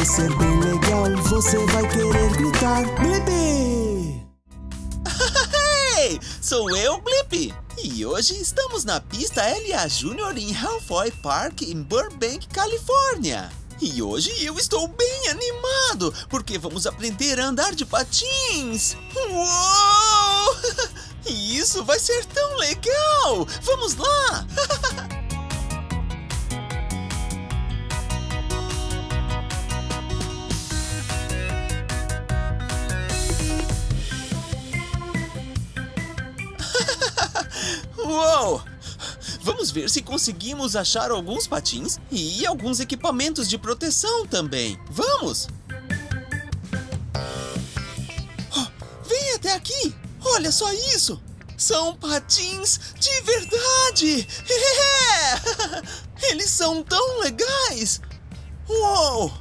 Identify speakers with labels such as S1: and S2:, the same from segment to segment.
S1: vai ser bem legal. Você vai querer gritar: Blippi!
S2: Hey, sou eu, Blip! E hoje estamos na pista LA Junior em Halfway Park, em Burbank, Califórnia. E hoje eu estou bem animado, porque vamos aprender a andar de patins! Uou! Isso vai ser tão legal! Vamos lá! Uou! Vamos ver se conseguimos achar alguns patins e alguns equipamentos de proteção também. Vamos! Oh, vem até aqui! Olha só isso! São patins de verdade! É! Eles são tão legais! Uou!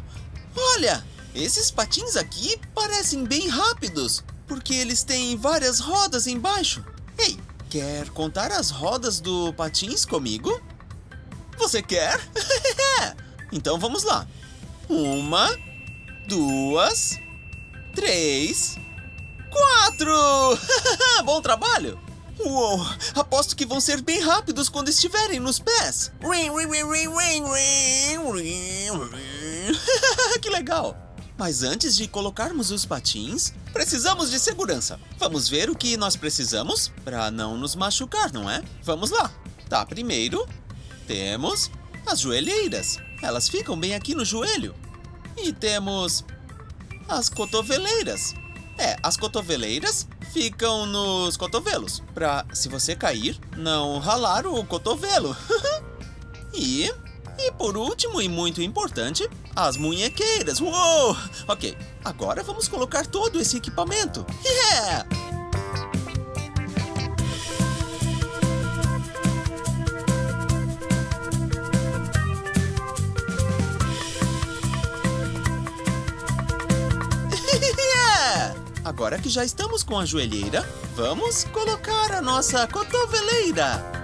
S2: Olha! Esses patins aqui parecem bem rápidos, porque eles têm várias rodas embaixo. Ei, Quer contar as rodas do patins comigo? Você quer? então vamos lá. Uma, duas, três, quatro! Bom trabalho! Uou, aposto que vão ser bem rápidos quando estiverem nos pés. que legal! Mas antes de colocarmos os patins, precisamos de segurança. Vamos ver o que nós precisamos para não nos machucar, não é? Vamos lá. Tá, primeiro temos as joelheiras. Elas ficam bem aqui no joelho. E temos as cotoveleiras. É, as cotoveleiras ficam nos cotovelos, para se você cair, não ralar o cotovelo. e e por último e muito importante, as munhequeiras. Uou! Ok, agora vamos colocar todo esse equipamento. Yeah! Agora que já estamos com a joelheira, vamos colocar a nossa cotoveleira.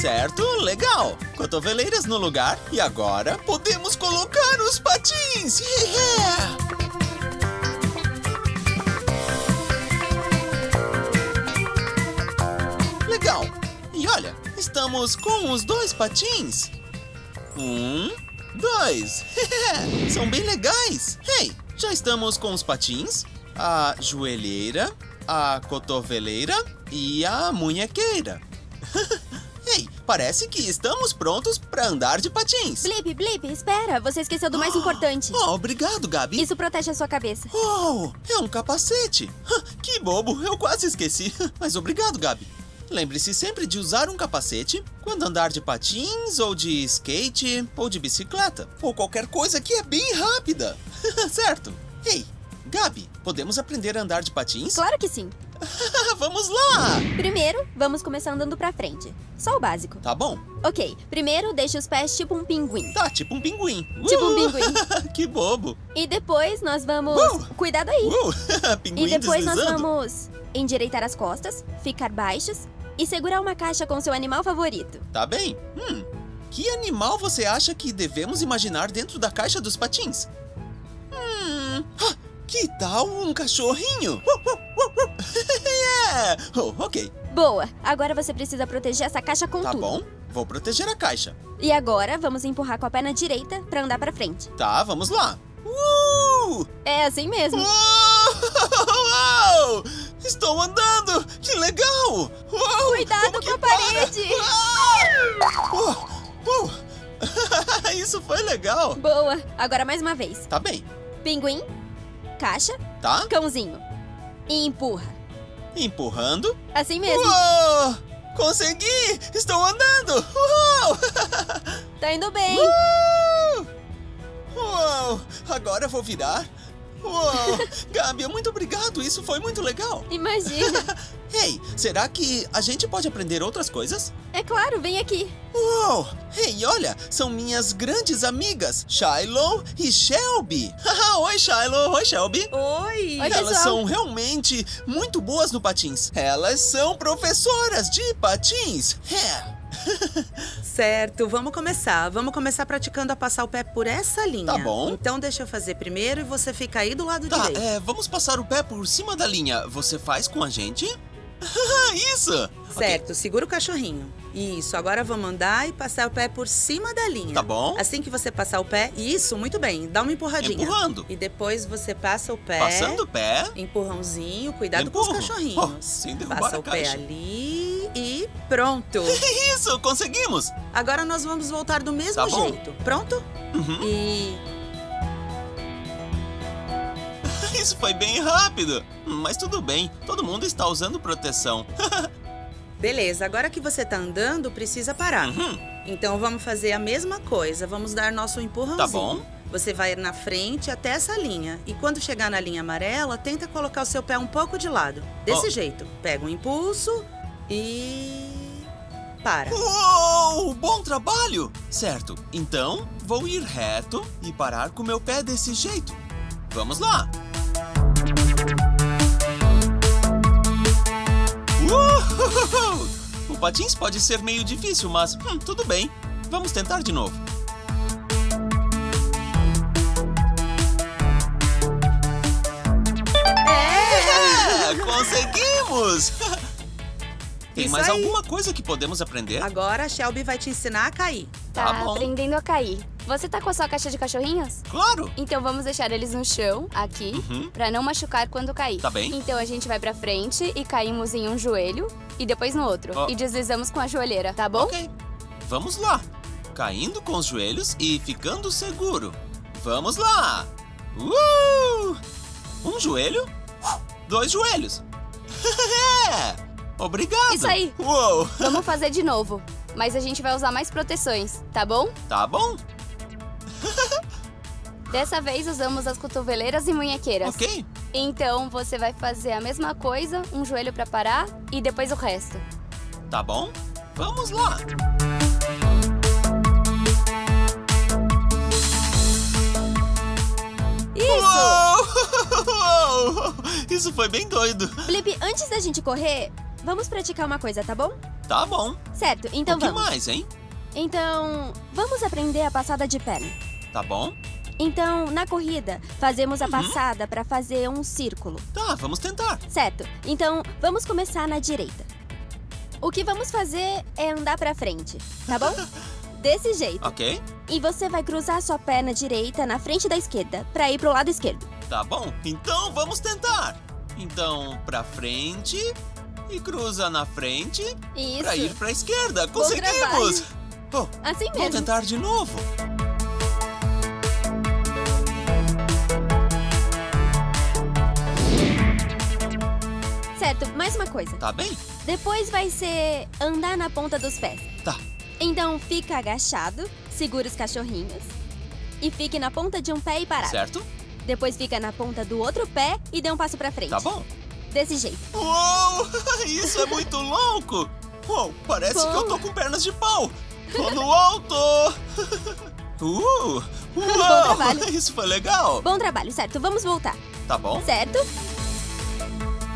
S2: Certo? Legal! Cotoveleiras no lugar e agora podemos colocar os patins! Yeah! Legal! E olha, estamos com os dois patins! Um, dois! São bem legais! Hey, já estamos com os patins, a joelheira, a cotoveleira e a munhequeira. Parece que estamos prontos para andar de patins.
S3: Blip, Blip, espera. Você esqueceu do mais importante.
S2: Oh, obrigado, Gabi.
S3: Isso protege a sua cabeça.
S2: Oh, é um capacete. Que bobo, eu quase esqueci. Mas obrigado, Gabi. Lembre-se sempre de usar um capacete quando andar de patins, ou de skate, ou de bicicleta, ou qualquer coisa que é bem rápida. certo? Ei, Gabi, podemos aprender a andar de patins?
S3: Claro que sim.
S2: vamos lá!
S3: Primeiro, vamos começar andando pra frente. Só o básico.
S2: Tá bom.
S3: Ok, primeiro deixa os pés tipo um pinguim.
S2: Tá, tipo um pinguim.
S3: Tipo uh! um pinguim.
S2: que bobo.
S3: E depois nós vamos... Uh! Cuidado aí.
S2: Uh! pinguim
S3: E depois
S2: deslizando.
S3: nós vamos endireitar as costas, ficar baixos e segurar uma caixa com seu animal favorito.
S2: Tá bem. Hum, que animal você acha que devemos imaginar dentro da caixa dos patins? Hum... Ah, que tal um cachorrinho? Yeah! Oh, ok.
S3: Boa! Agora você precisa proteger essa caixa com
S2: tá
S3: tudo.
S2: Tá bom, vou proteger a caixa.
S3: E agora vamos empurrar com a perna direita para andar para frente.
S2: Tá, vamos lá. Uh!
S3: É assim mesmo.
S2: Uou! Estou andando! Que legal! Uou!
S3: Cuidado com a parede!
S2: Uh! Uh! Isso foi legal!
S3: Boa! Agora mais uma vez.
S2: Tá bem.
S3: Pinguim, caixa,
S2: tá?
S3: cãozinho. E empurra.
S2: Empurrando?
S3: Assim mesmo.
S2: Uou! Consegui! Estou andando! Uou!
S3: Tá indo bem.
S2: Uh! Uou! Agora vou virar Uou! Gabi, muito obrigado. Isso foi muito legal.
S4: Imagina.
S2: Ei, será que a gente pode aprender outras coisas?
S4: é claro, vem aqui.
S2: Uou! Ei, olha, são minhas grandes amigas, Shiloh e Shelby. Oi, Shiloh. Oi, Shelby.
S5: Oi!
S4: Oi,
S2: Elas
S4: pessoal.
S2: são realmente muito boas no patins. Elas são professoras de patins. É.
S5: Certo, vamos começar. Vamos começar praticando a passar o pé por essa linha.
S2: Tá bom.
S5: Então deixa eu fazer primeiro e você fica aí do lado
S2: Tá,
S5: direito.
S2: é, vamos passar o pé por cima da linha. Você faz com a gente? Isso!
S5: Certo, segura o cachorrinho. Isso, agora vamos andar e passar o pé por cima da linha.
S2: Tá bom.
S5: Assim que você passar o pé, isso, muito bem. Dá uma empurradinha.
S2: Empurrando.
S5: E depois você passa o pé.
S2: Passando o pé.
S5: Empurrãozinho, cuidado com
S2: Empurro.
S5: os cachorrinhos.
S2: Oh, sem derrubar
S5: Passa o pé ali e pronto.
S2: Isso, conseguimos!
S5: Agora nós vamos voltar do mesmo
S2: Tá
S5: jeito. Pronto?
S2: Uhum.
S5: E
S2: Isso foi bem rápido. Mas tudo bem, todo mundo está usando proteção.
S5: beleza, agora que você tá andando, precisa parar.
S2: Uhum.
S5: Então vamos fazer a mesma coisa. Vamos dar nosso empurrãozinho.
S2: Tá bom.
S5: Você vai na frente até essa linha. E quando chegar na linha amarela, tenta colocar o seu pé um pouco de lado. Desse
S2: Ó.
S5: jeito. Pega um impulso e. Para.
S2: Uou! Bom trabalho! Certo, então vou ir reto e parar com meu pé desse jeito. Vamos lá! Uhul! O patins pode ser meio difícil, mas hum, tudo bem. Vamos tentar de novo. É, conseguimos! Tem
S5: Isso
S2: mais
S5: aí.
S2: alguma coisa que podemos aprender?
S5: Agora a Shelby vai te ensinar a cair.
S2: Tá
S4: Tá
S2: bom.
S4: aprendendo a cair. Você tá com a sua caixa de cachorrinhos?
S2: Claro!
S4: Então vamos deixar eles no chão, aqui,
S2: Uhum.
S4: pra não machucar quando cair.
S2: Tá bem.
S4: Então a gente vai pra frente e caímos em um joelho e depois no outro.
S2: Ó.
S4: E deslizamos com a joelheira, tá bom?
S2: Ok, vamos lá. Caindo com os joelhos e ficando seguro. Vamos lá! Uh! Um joelho, dois joelhos. Obrigado!
S4: Isso aí.
S2: Uou!
S4: Vamos fazer de novo. Mas a gente vai usar mais proteções, tá bom?
S2: Tá bom?
S4: Dessa vez usamos as cotoveleiras e munhequeiras.
S2: Ok.
S4: Então você vai fazer a mesma coisa, um joelho pra parar e depois o resto.
S2: Tá bom? Vamos lá!
S4: Isso!
S2: Uou! Isso foi bem doido.
S4: Blip, antes da gente correr, vamos praticar uma coisa, tá bom?
S2: Tá bom.
S4: Certo, então
S2: o que
S4: vamos.
S2: mais, hein?
S4: Então, vamos aprender a passada de perna.
S2: Tá bom?
S4: Então, na corrida, fazemos a
S2: Uhum.
S4: passada pra fazer um círculo,
S2: Tá, vamos tentar.
S4: certo? Então, vamos começar na direita. O que vamos fazer é andar pra frente, tá bom? Desse jeito.
S2: Ok?
S4: E você vai cruzar sua perna direita na frente da esquerda, pra ir pro lado esquerdo.
S2: Tá bom, então vamos tentar. Então, pra frente e cruza na frente
S4: Isso.
S2: pra ir pra esquerda.
S4: Bom
S2: Conseguimos! Oh,
S4: Assim
S2: vou
S4: mesmo.
S2: tentar de novo.
S4: Certo, mais uma coisa.
S2: Tá bem?
S4: Depois vai ser andar na ponta dos pés.
S2: Tá.
S4: Então fica agachado, segura os cachorrinhos e fique na ponta de um pé e parar.
S2: Certo?
S4: Depois fica na ponta do outro pé e dê um passo pra frente.
S2: Tá bom.
S4: Desse jeito.
S2: Uou! Isso é muito louco! Uou, parece que eu tô com pernas de pau! Tô no alto! Uh! Uau!
S4: trabalho.
S2: Isso foi legal!
S4: Bom trabalho, certo? Vamos voltar.
S2: Tá bom?
S4: Certo?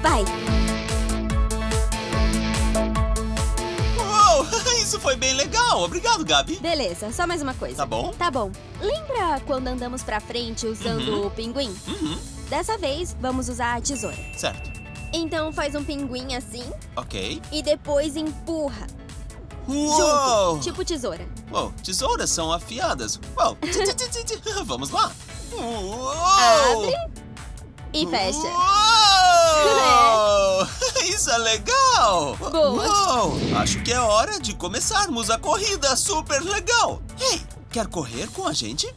S4: Vai.
S2: Uou! Isso foi bem legal! Obrigado, Gabi!
S4: Beleza, só mais uma coisa.
S2: Tá bom?
S4: Tá bom. Lembra quando andamos pra frente usando
S2: Uhum.
S4: o pinguim?
S2: Uhum,
S4: Dessa vez, vamos usar a tesoura.
S2: certo.
S4: Então faz um pinguim assim
S2: Ok.
S4: e depois empurra.
S2: Uou!
S4: Junto, tipo tesoura.
S2: Uou, tesouras são afiadas. Uou! Vamos lá! Uou!
S4: Abre e fecha.
S2: Uou! Isso é legal!
S4: Boa.
S2: Uou! Acho que é hora de começarmos a corrida super legal! Ei, quer correr com a gente?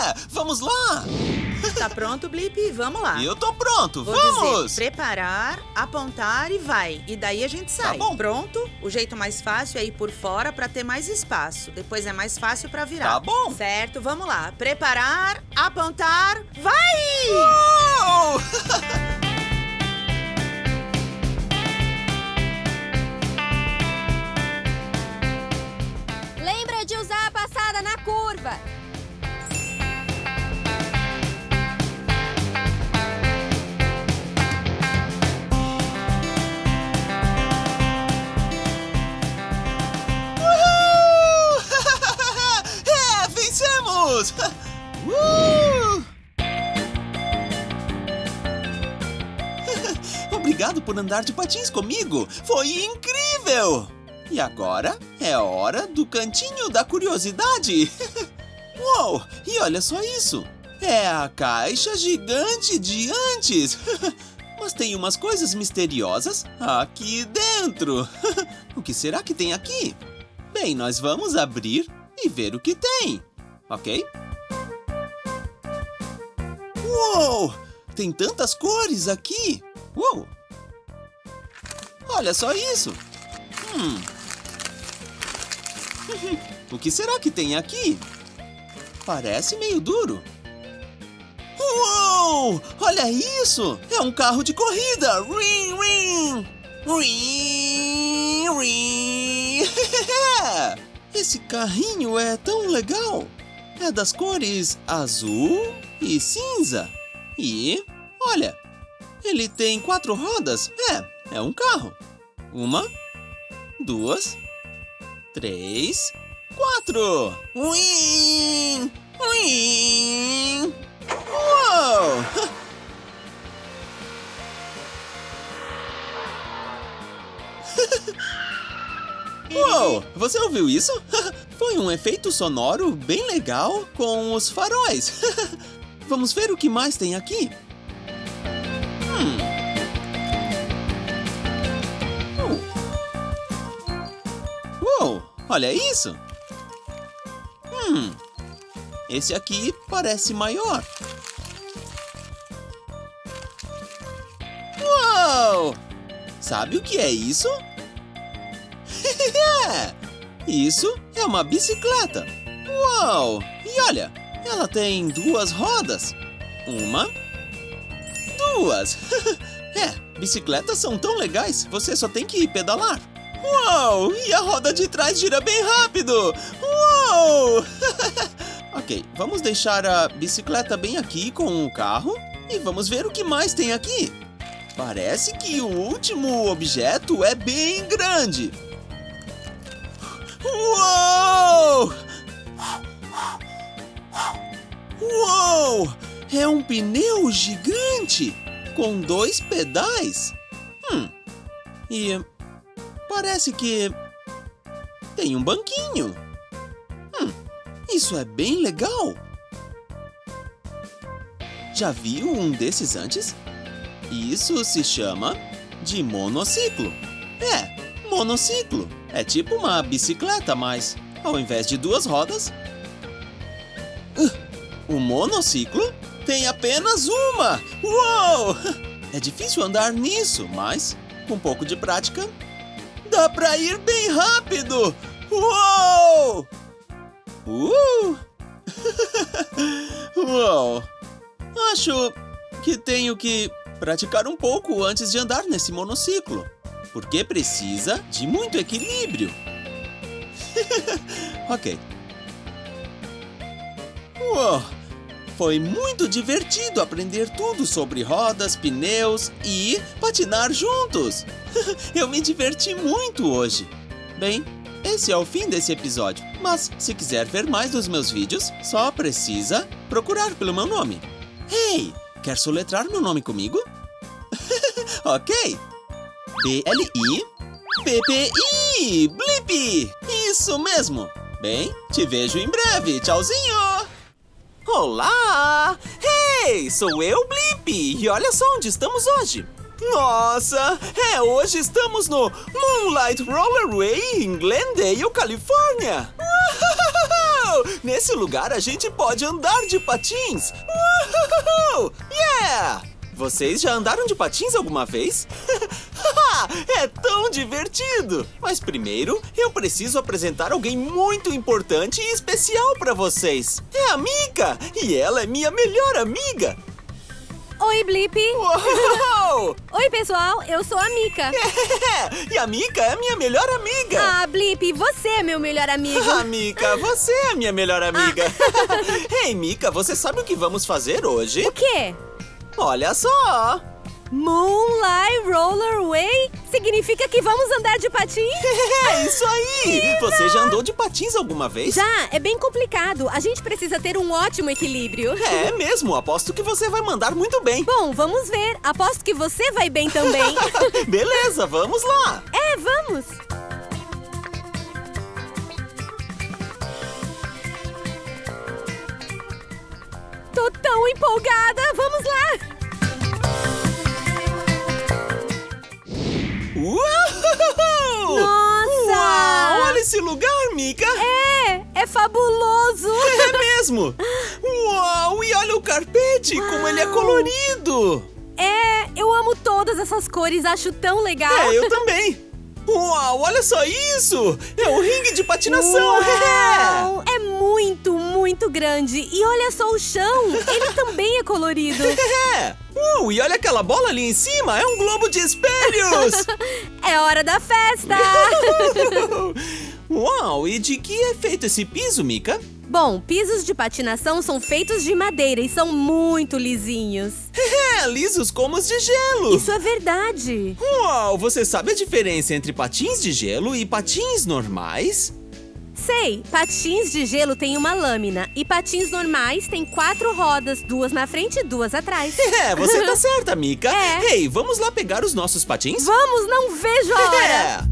S2: É, vamos lá!
S5: Tá pronto, Blip? Vamos lá.
S2: Eu tô pronto,
S5: Vou
S2: vamos!
S5: dizer, preparar, apontar e vai. E daí a gente sai.
S2: bom.
S5: Pronto? O jeito mais fácil é ir por fora pra ter mais espaço. Depois é mais fácil pra virar.
S2: Tá bom.
S5: Certo, vamos lá. Preparar, apontar, vai!
S2: Uou! Obrigado por andar de patins comigo! Foi incrível! E agora é hora do cantinho da curiosidade! Uou! E olha só isso! É a caixa gigante de antes! Mas tem umas coisas misteriosas aqui dentro! O que será que tem aqui? Bem, nós vamos abrir e ver o que tem, ok? Uou! Tem tantas cores aqui! Uou! Olha só isso! Hum. o que será que tem aqui? Parece meio duro. Uou! Olha isso! É um carro de corrida! Ring, ring! Ring, ring! Esse carrinho é tão legal! É das cores azul e cinza. E, olha, ele tem quatro rodas. É, é um carro. Uma, duas, três, quatro! Uim! Uim! Uou! Uou! Você ouviu isso? Foi um efeito sonoro bem legal com os faróis. Vamos ver o que mais tem aqui. Hum. Olha isso! Hum. Esse aqui parece maior. Uou! Sabe o que é isso? Isso é uma bicicleta. Uau! E olha, ela tem duas rodas. Uma, duas. é, bicicletas são tão legais, você só tem que pedalar. Uau! E a roda de trás gira bem rápido. Uau! ok, vamos deixar a bicicleta bem aqui com o carro e vamos ver o que mais tem aqui. Parece que o último objeto é bem grande. Uou! Uou! É um pneu gigante com dois pedais. Hum. E parece que tem um banquinho. Hum. Isso é bem legal. Já viu um desses antes? Isso se chama de monociclo. É, monociclo. É tipo uma bicicleta, mas ao invés de duas rodas, uh, o monociclo tem apenas uma. Uou! É difícil andar nisso, mas com um pouco de prática dá pra ir bem rápido. Uou! Uh! Uou! Acho que tenho que praticar um pouco antes de andar nesse monociclo porque precisa de muito equilíbrio. ok. Uou! Foi muito divertido aprender tudo sobre rodas, pneus e patinar juntos. Eu me diverti muito hoje. Bem, esse é o fim desse episódio, mas se quiser ver mais dos meus vídeos, só precisa procurar pelo meu nome. Hey, quer soletrar meu nome comigo? ok! B-L-I-P-P-I! Blip! Isso mesmo! Bem, te vejo em breve. Tchauzinho! Olá! Hey, sou eu, Blip! E olha só onde estamos hoje! Nossa! É, hoje estamos no Moonlight Rollerway em Glendale, Califórnia! Uau! Nesse lugar a gente pode andar de patins! Uau! Yeah! Vocês já andaram de patins alguma vez? é tão divertido! Mas primeiro, eu preciso apresentar alguém muito importante e especial para vocês. É a Mika! E ela é minha melhor amiga!
S3: Oi, Blip. Oi, pessoal. Eu sou a Mika.
S2: É, e a Mika é minha melhor amiga!
S3: Ah, Blip, você é meu melhor amigo.
S2: Ah, Mika, você é minha melhor amiga. Ei, Mika, você sabe o que vamos fazer hoje?
S3: O quê?
S2: Olha só!
S3: Moonlight Rollerway? Significa que vamos andar de patins?
S2: É isso aí! Você já andou de patins alguma vez?
S3: Já, é bem complicado. A gente precisa ter um ótimo equilíbrio.
S2: É mesmo, aposto que você vai mandar muito bem.
S3: Bom, vamos ver. Aposto que você vai bem também.
S2: Beleza, vamos lá!
S3: é, vamos. Tô tão empolgada. Vamos lá. É, é fabuloso.
S2: É mesmo! Uau! E olha o carpete, como ele é
S3: Uau.
S2: colorido!
S3: É, eu amo todas essas cores, acho tão legal.
S2: É, eu também! Uau, olha só isso! É o ringue de patinação!
S3: Uau! É muito, muito grande. E olha só o chão, ele também é colorido.
S2: É! Uh, e olha aquela bola ali em cima, é um globo de espelhos!
S3: É hora da festa!
S2: Uau, e de que é feito esse piso, Mika?
S3: Bom, pisos de patinação são feitos de madeira e são muito lisinhos.
S2: É, lisos como os de gelo!
S3: Isso é verdade.
S2: Uau, você sabe a diferença entre patins de gelo e patins normais?
S3: Sei, patins de gelo têm uma lâmina e patins normais têm quatro rodas, duas na frente e duas atrás.
S2: É, você tá certa, Mika.
S3: É.
S2: Ei, vamos lá pegar os nossos patins?
S3: Vamos, não vejo a hora!
S2: É.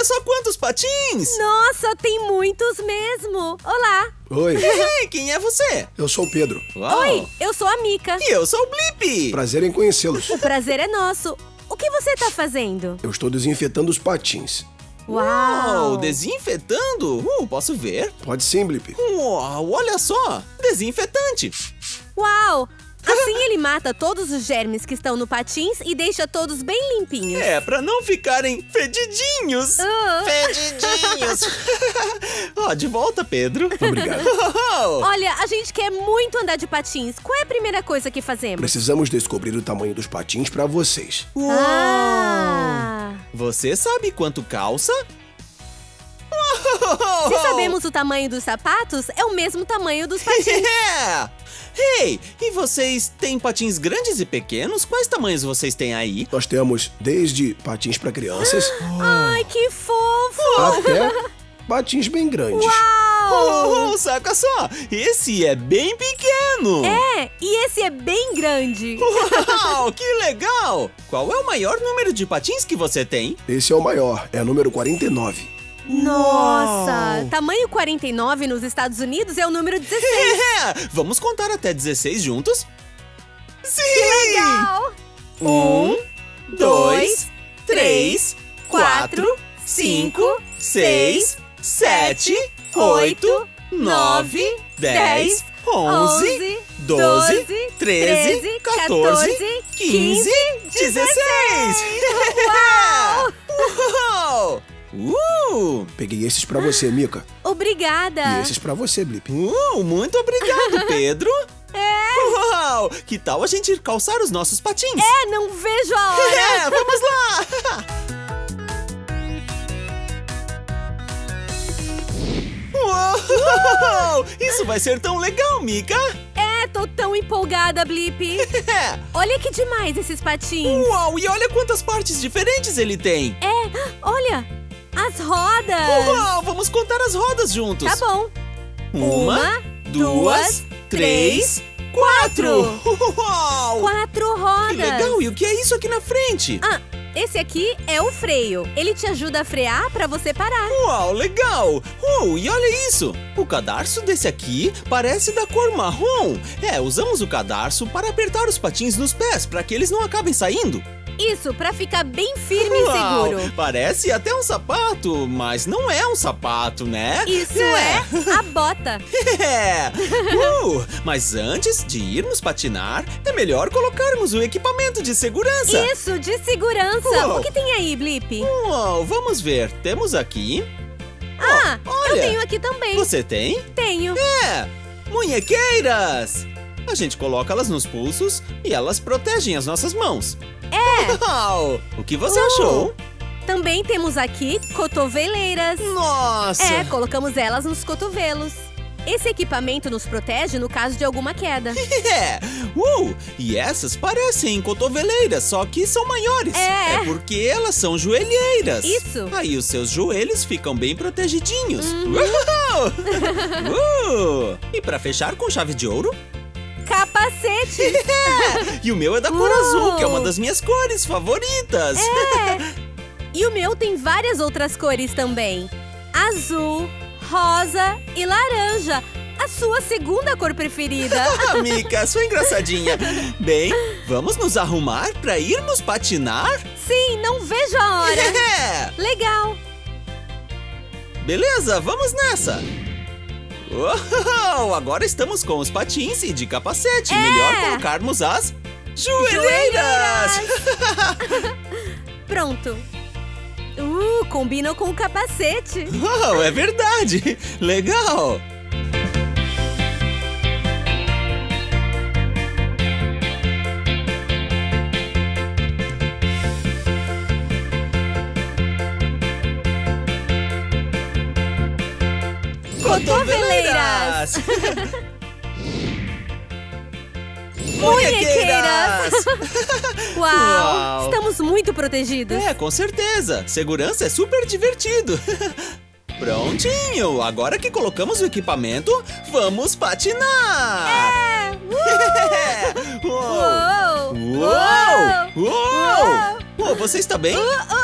S2: olha só quantos patins!
S3: Nossa, tem muitos mesmo. Olá.
S6: Oi,
S2: Ei, quem é você?
S6: eu sou o Pedro.
S2: Uau.
S3: Oi, eu sou a Mika.
S2: E eu sou o Blip!
S6: Prazer em conhecê-los.
S3: O prazer é nosso. O que você tá fazendo?
S6: Eu estou desinfetando os patins.
S2: Uau, desinfetando? Uh, posso ver?
S6: Pode sim, Blip.
S2: Uau, olha só! Desinfetante!
S3: Uau! Assim ele mata todos os germes que estão no patins e deixa todos bem limpinhos.
S2: É, pra não ficarem fedidinhos!
S3: Ah.
S2: Fedidinhos! Ó, de volta, Pedro!
S6: Obrigado.
S2: Uau.
S3: Olha, a gente quer muito andar de patins. Qual é a primeira coisa que fazemos?
S6: Precisamos descobrir o tamanho dos patins para vocês.
S3: Ah!
S2: Você sabe quanto calça?
S3: Se sabemos o tamanho dos sapatos, é o mesmo tamanho dos patins.
S2: É! Ei, e vocês têm patins grandes e pequenos? Quais tamanhos vocês têm aí?
S6: Nós temos desde patins para crianças
S3: Ai, que fofo!
S6: até patins bem grandes.
S3: Uau!
S2: Oh, saca só! Esse é bem pequeno!
S3: É, e esse é bem grande.
S2: Uau, que legal! Qual é o maior número de patins que você tem?
S6: Esse é o maior, é número 49.
S3: Nossa! Tamanho 49 nos Estados Unidos é o número 16.
S2: É, vamos contar até 16 juntos? Sim!
S3: Legal!
S2: Um, dois, três, quatro, cinco, seis, sete, oito, nove, dez, onze, doze, treze, 14, 15, 16!
S3: Uau!
S2: Uau!
S6: Peguei esses para você, Mika.
S3: Obrigada!
S6: E esses para você, Blip.
S2: Uh, muito obrigado, Pedro!
S3: É,
S2: Uau! Que tal a gente ir calçar os nossos patins?
S3: é, não vejo a hora!
S2: É, vamos lá! Uau! Isso vai ser tão legal, Mika!
S3: É, tô tão empolgada, Blip!
S2: É.
S3: Olha que demais esses patins!
S2: Uau! E olha quantas partes diferentes ele tem!
S3: É, olha! As rodas!
S2: Uau! Vamos contar as rodas juntos!
S3: Tá bom!
S2: Uma, duas, três, quatro! Uau!
S3: Quatro rodas!
S2: Que legal! E o que é isso aqui na frente?
S3: Ah, esse aqui é o freio. Ele te ajuda a frear pra você parar.
S2: Uau, legal! Uh, e olha isso! O cadarço desse aqui parece da cor marrom. É, usamos o cadarço para apertar os patins nos pés para que eles não acabem saindo.
S3: Isso, pra ficar bem firme e
S2: Uau,
S3: seguro.
S2: Parece até um sapato, mas não é um sapato, né?
S3: Isso é a bota.
S2: É! Uh, mas antes de irmos patinar, é melhor colocarmos o equipamento de segurança.
S3: Isso, de segurança.
S2: Uou.
S3: O que tem aí, Blip?
S2: Uau, vamos ver. Temos aqui.
S3: Ah,
S2: olha.
S3: eu tenho aqui também.
S2: Você tem?
S3: Tenho.
S2: É! Munhequeiras! A gente coloca elas nos pulsos e elas protegem as nossas mãos.
S3: É.
S2: Uau! O que você
S3: Uh.
S2: achou?
S3: Também temos aqui cotoveleiras.
S2: Nossa!
S3: É, colocamos elas nos cotovelos. Esse equipamento nos protege no caso de alguma queda.
S2: É! Uh! E essas parecem cotoveleiras, só que são maiores.
S3: É.
S2: É porque elas são joelheiras.
S3: Isso.
S2: Aí os seus joelhos ficam bem protegidinhos.
S3: Uhum.
S2: Uau! uh! E pra fechar com chave de ouro?
S3: Capacete!
S2: E o meu é da cor
S3: Uh!
S2: azul, que é uma das minhas cores favoritas.
S3: É. E o meu tem várias outras cores também: azul, rosa e laranja. A sua segunda cor preferida.
S2: Mica, sua engraçadinha. Bem, vamos nos arrumar pra irmos patinar?
S3: Sim, não vejo a hora.
S2: É!
S3: Legal.
S2: Beleza, vamos nessa! Uau, agora estamos com os patins e de capacete.
S3: É.
S2: Melhor colocarmos as joelheiras!
S3: Pronto. Uh, combinam com o capacete.
S2: Uau, é verdade! Legal!
S3: Cotoveleiras.
S2: Munhequeiras!
S3: Uau,
S2: Uau.
S3: estamos muito protegidos.
S2: É, com certeza. Segurança é super divertido. Prontinho! Agora que colocamos o equipamento, vamos patinar!
S3: É. Uh,
S2: Uou!
S3: uou.
S2: Uou! Uou!
S3: Uou.
S2: Uou, você está bem?
S3: É, eu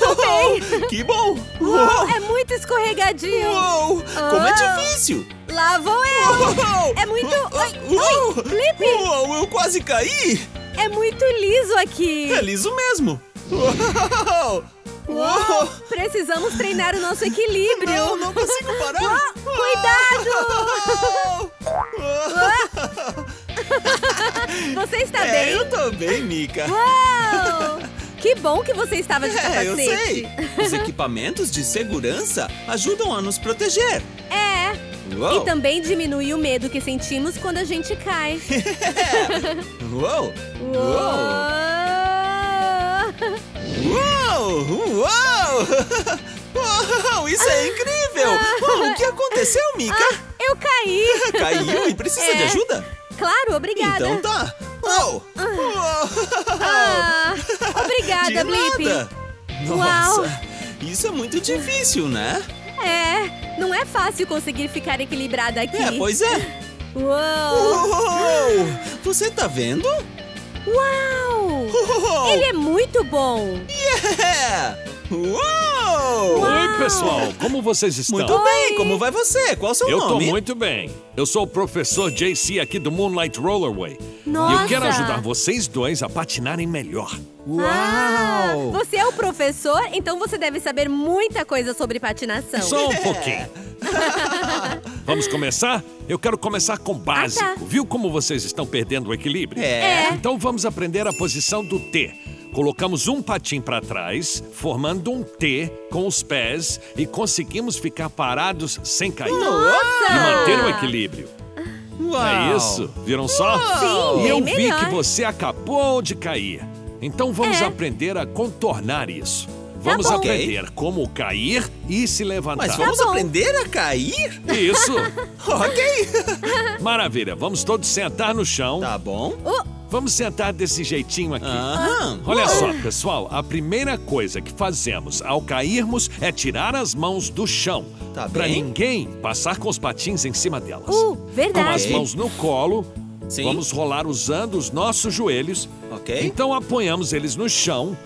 S3: tô bem.
S2: Que bom!
S3: Uau, é muito escorregadio.
S2: Uou! Como é
S3: Ah.
S2: difícil!
S3: Lá vou eu.
S2: Uou!
S3: É muito- Ai,
S2: Uou!
S3: Felipe.
S2: Uou, eu quase caí!
S3: É muito liso aqui.
S2: É liso mesmo! Uou!
S3: Uou, precisamos treinar o nosso equilíbrio.
S2: Não, não consigo parar!
S3: Cuidado!
S2: Uou!
S3: Você está
S2: É,
S3: bem?
S2: eu tô bem, Mika.
S3: Uau! Que bom que você estava de
S2: É, eu
S3: capacete.
S2: sei. Os equipamentos de segurança ajudam a nos proteger.
S3: É.
S2: Uou!
S3: E também diminui o medo que sentimos quando a gente cai.
S2: Uou!
S3: Uou!
S2: Uou! Uou! Uou! Isso é incrível! O que aconteceu, Mika?
S3: Eu caí!
S2: Caiu e precisa de
S3: É.
S2: ajuda?
S3: Claro, obrigada.
S2: Então tá. Uou!
S3: Ah, obrigada, Blip. Uau.
S2: Nossa, isso é muito difícil, né?
S3: É, não é fácil conseguir ficar equilibrada aqui.
S2: É, pois é.
S3: Uou!
S2: Uou! Você tá vendo?
S3: Uau!
S2: Uou!
S3: Ele é muito bom!
S2: É! Uou!
S7: Oi, pessoal, como vocês estão?
S2: Muito bem, como vai você? Qual o seu
S7: Eu tô
S2: nome?
S7: muito bem. Eu sou o professor JC aqui do Moonlight Rollerway. E
S3: Nossa!
S7: eu quero ajudar vocês dois a patinarem melhor.
S3: Ah,
S2: Uau!
S3: você é o professor, então você deve saber muita coisa sobre patinação.
S7: Só um pouquinho. Vamos começar? Eu quero começar com o básico.
S3: Ah, tá.
S7: Viu como vocês estão perdendo o equilíbrio?
S2: É.
S7: Então vamos aprender a posição do T. Colocamos um patim para trás, formando um T com os pés e conseguimos ficar parados sem cair.
S3: Nossa!
S7: E manter o equilíbrio.
S2: Uau!
S7: É isso. Viram só?
S3: Sim,
S7: E eu vi
S3: melhor.
S7: que você acabou de cair. Então vamos
S3: É.
S7: aprender a contornar isso. Vamos
S3: bom.
S7: aprender como cair e se levantar.
S2: Mas vamos
S3: Tá
S2: aprender a cair?
S7: Isso!
S2: ok!
S7: Maravilha, vamos todos sentar no chão.
S2: Tá bom.
S7: Vamos sentar desse jeitinho aqui.
S2: Aham.
S7: Olha só, pessoal, a primeira coisa que fazemos ao cairmos é tirar as mãos do chão.
S2: Tá
S7: Pra
S2: bem.
S7: ninguém passar com os patins em cima delas.
S3: Uh,
S7: Com as
S3: verdade.
S7: mãos no colo,
S2: Sim.
S7: vamos rolar usando os nossos joelhos.
S2: Ok.
S7: Então apoiamos eles no chão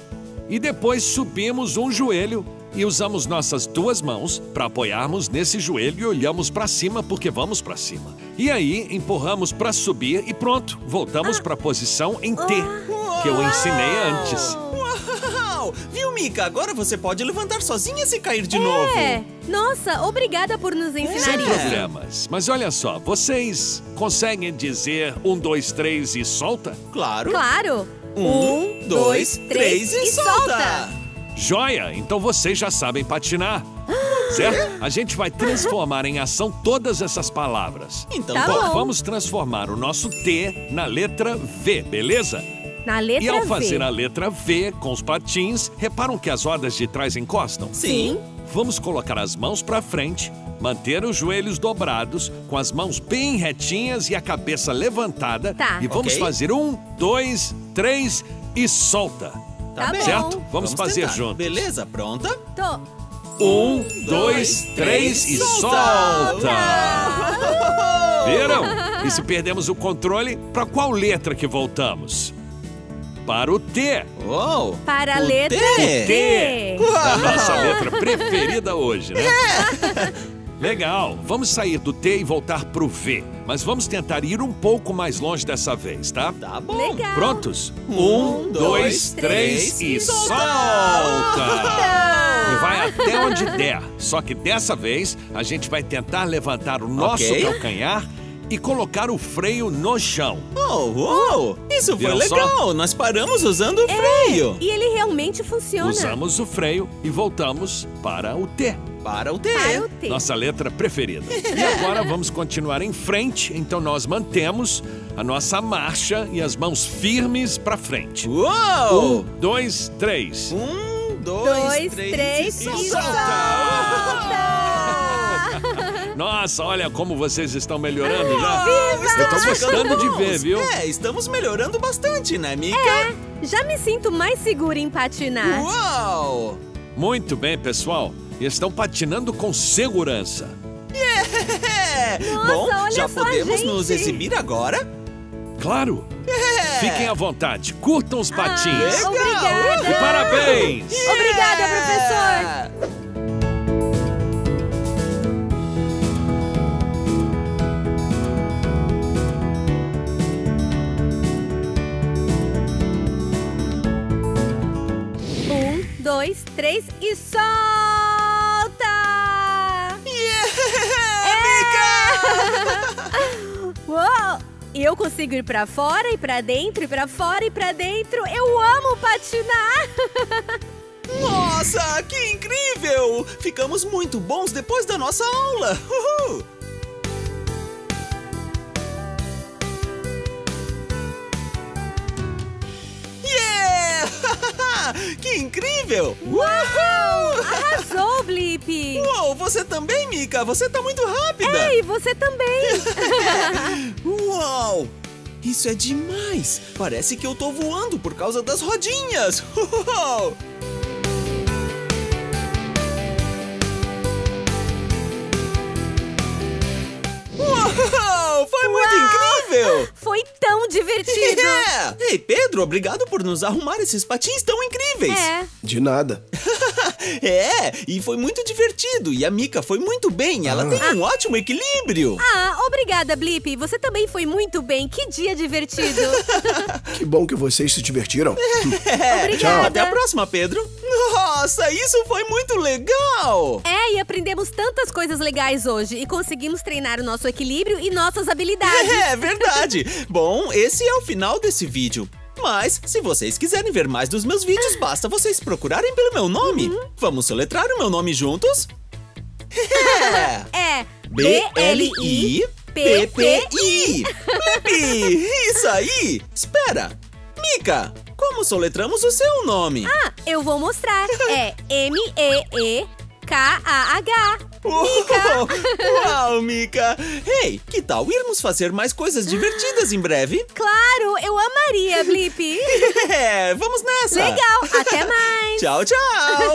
S7: e depois subimos um joelho e usamos nossas duas mãos para apoiarmos nesse joelho e olhamos para cima porque vamos para cima. E aí empurramos para subir e pronto, voltamos para a posição em T.
S3: Ah,
S7: porque eu ensinei antes.
S2: Uau! Viu, Mika? Agora você pode levantar sozinha se cair de novo.
S3: É. Nossa, obrigada por nos ensinar
S7: Sem
S3: isso.
S7: problemas. Mas olha só, vocês conseguem dizer um, dois, três e solta?
S2: Claro.
S3: Claro.
S2: Um, dois, três e solta!
S7: Joia! Então vocês já sabem patinar. Certo? A gente vai transformar em ação todas essas palavras.
S2: Então,
S3: Tá
S2: bom.
S3: bom.
S7: Vamos transformar o nosso T na letra V, beleza?
S3: Na letra
S7: E ao
S3: V.
S7: fazer a letra V com os patins, reparam que as rodas de trás encostam?
S2: Sim.
S7: Vamos colocar as mãos para frente, manter os joelhos dobrados, com as mãos bem retinhas e a cabeça levantada.
S3: Tá.
S7: E vamos
S2: Ok.
S7: fazer um, dois, três e solta.
S3: Tá bom.
S7: Certo? Vamos, fazer
S2: tentar.
S7: juntos.
S2: Beleza, pronta?
S3: Tô.
S7: Um, dois, três e solta! Viram? E se perdemos o controle, para qual letra que voltamos? Para o T.
S2: Uou!
S3: Para a
S2: O
S3: letra
S2: T.
S3: T.
S7: A nossa letra preferida hoje, né? Legal. Vamos sair do T e voltar pro V. Mas vamos tentar ir um pouco mais longe dessa vez, tá?
S2: Tá bom.
S3: Legal.
S7: Prontos? Um, dois, três e solta! E vai até onde der. Só que dessa vez a gente vai tentar levantar o nosso
S2: Ok.
S7: calcanhar e colocar o freio no chão.
S2: Oh, uou! Isso foi
S7: Viram só?
S2: legal! Nós paramos usando o freio.
S3: E ele realmente funciona.
S7: Usamos o freio e voltamos para o T.
S2: Para o T.
S3: Para o T.
S7: Nossa letra preferida. E agora vamos continuar em frente, então nós mantemos a nossa marcha e as mãos firmes para frente. Um,
S2: Uou!
S7: dois, três.
S2: Um, dois,
S3: Dois,
S2: três,
S3: três
S2: e
S3: e
S2: solta!
S7: Nossa, olha como vocês estão melhorando já.
S2: Viva!
S7: Eu tô gostando de ver, viu?
S2: É, estamos melhorando bastante, né, Mika?
S3: É, já me sinto mais segura em patinar.
S2: Uau!
S7: Muito bem, pessoal. Estão patinando com segurança.
S2: É!
S3: Nossa,
S2: Bom,
S3: olha
S2: já
S3: só
S2: podemos
S3: gente.
S2: nos exibir agora?
S7: Claro.
S2: É!
S7: Fiquem à vontade, curtam os patins.
S3: Ah, obrigada.
S7: E parabéns!
S3: Obrigada,
S2: É!
S3: professor. Um, dois, três e solta! E eu consigo ir pra fora e pra dentro e pra fora e pra dentro. Eu amo patinar!
S2: Nossa, que incrível! Ficamos muito bons depois da nossa aula! Uhul! Que incrível!
S3: Uau! Arrasou, Blip!
S2: Uou, você também, Mika! Você tá muito rápida!
S3: Ei, você também!
S2: Uau! Isso é demais! Parece que eu tô voando por causa das rodinhas! Uau! Uau! Foi muito
S3: Uau!
S2: incrível!
S3: Foi tão divertido!
S2: É! Ei, Pedro, obrigado por nos arrumar esses patins tão incríveis!
S3: É,
S6: De nada.
S2: É, e foi muito divertido. E a Mika foi muito bem. Ela tem um ótimo equilíbrio.
S3: Ah, obrigada, Blip. Você também foi muito bem. Que dia divertido.
S6: Que bom que vocês se divertiram.
S3: Obrigada.
S2: Até a próxima, Pedro. Nossa, isso foi muito legal!
S3: É, e aprendemos tantas coisas legais hoje e conseguimos treinar o nosso equilíbrio e nossas habilidades.
S2: É verdade. Bom, esse é o final desse vídeo. Mas, se vocês quiserem ver mais dos meus vídeos, basta vocês procurarem pelo meu nome. Vamos soletrar o meu nome juntos? É.
S3: É
S2: B-L-I-P-P-I. Blippi! Isso aí! Espera! Mica, como soletramos o seu nome?
S3: Ah, eu vou mostrar. É M-E-E-K-A-H.
S2: Uau, Uau, Mica! Ei, que tal irmos fazer mais coisas divertidas em breve?
S3: Claro, eu amaria, Blip.
S2: É, vamos nessa!
S3: Legal, até mais.
S2: Tchau, tchau!